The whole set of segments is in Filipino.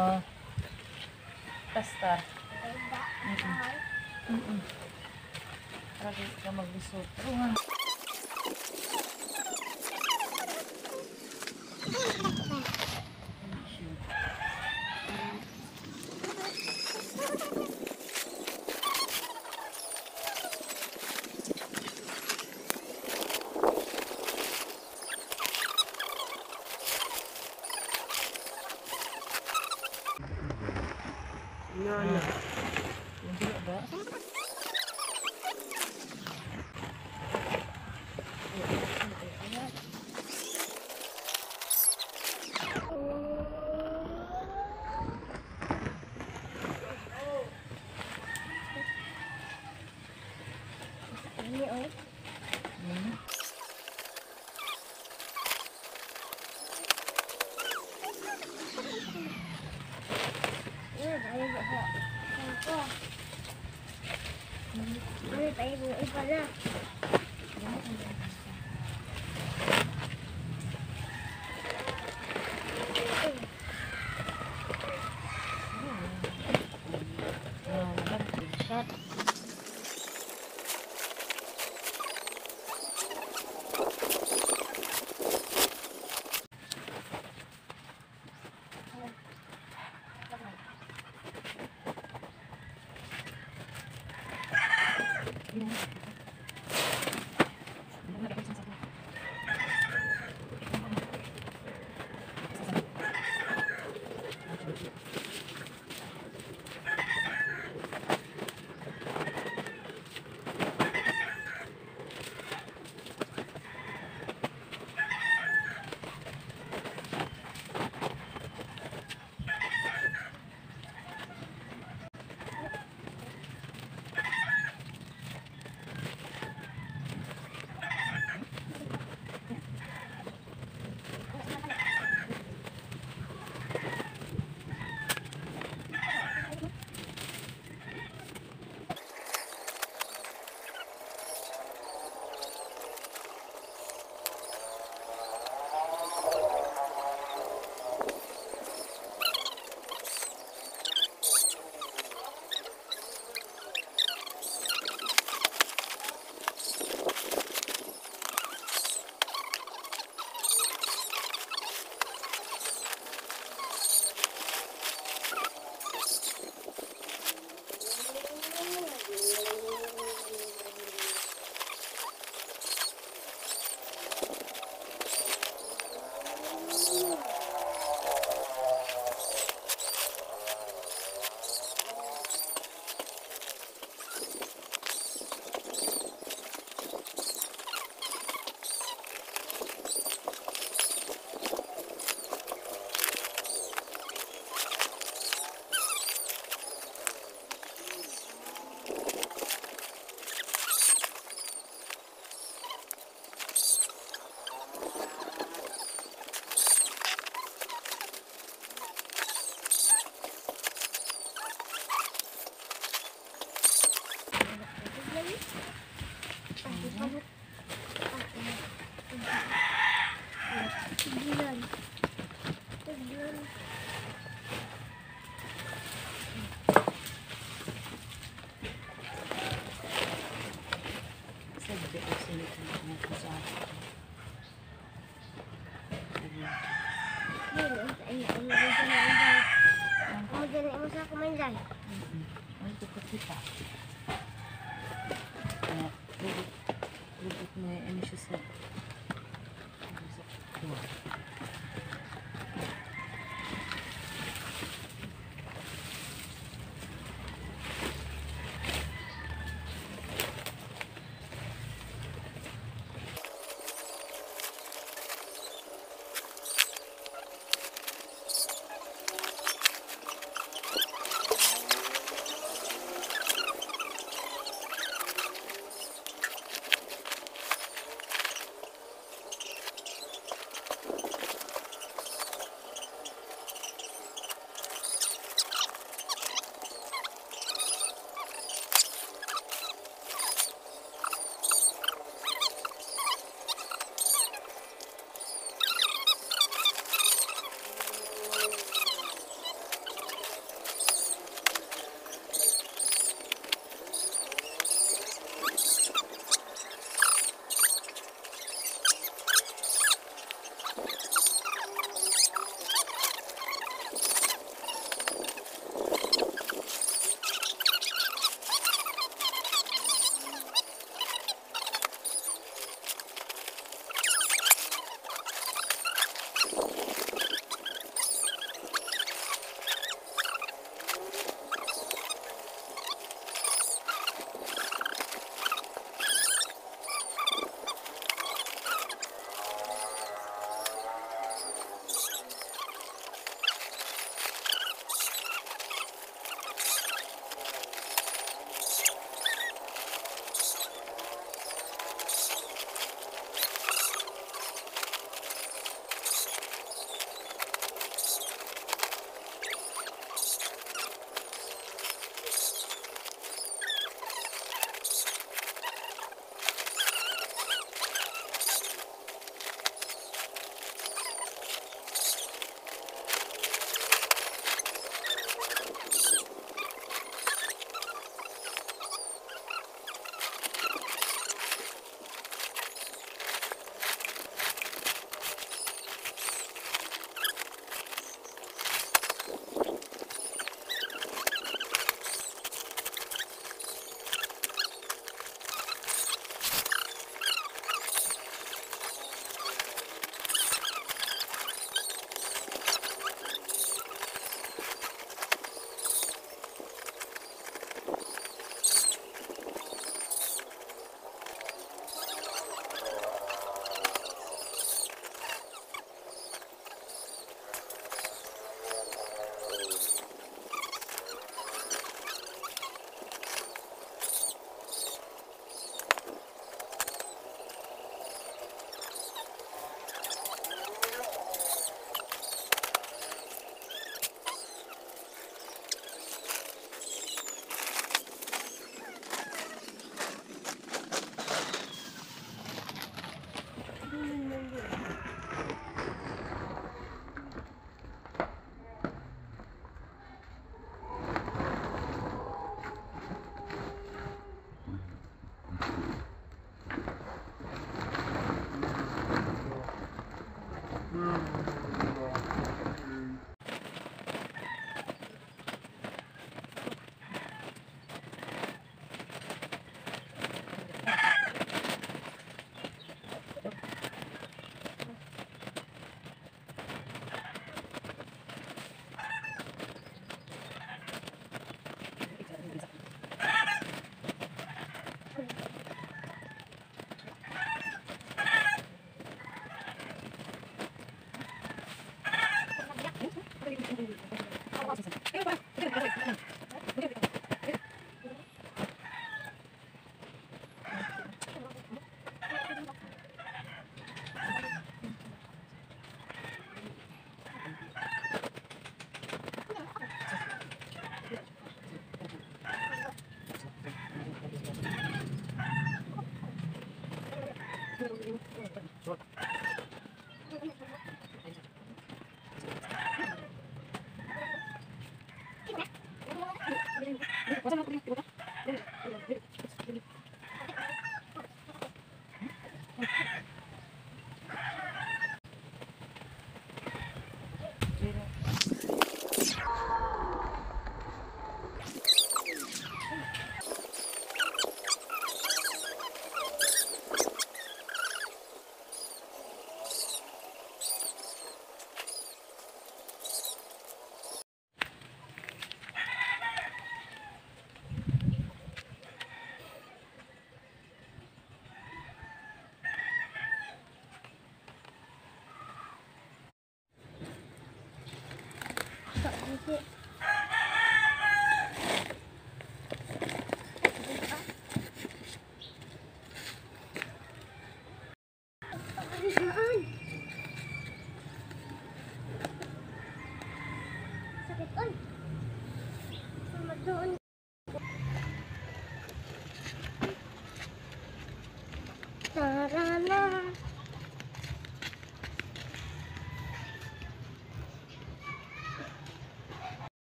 Oh. Plaster. Mm-mm. Para dili ka maglisod. Pero nga. ngon rồi. Kita. Kaya, lubot, lubot na ano siya sa... ano sa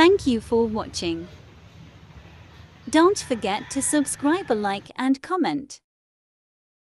Thank you for watching. Don't forget to subscribe, like, and comment.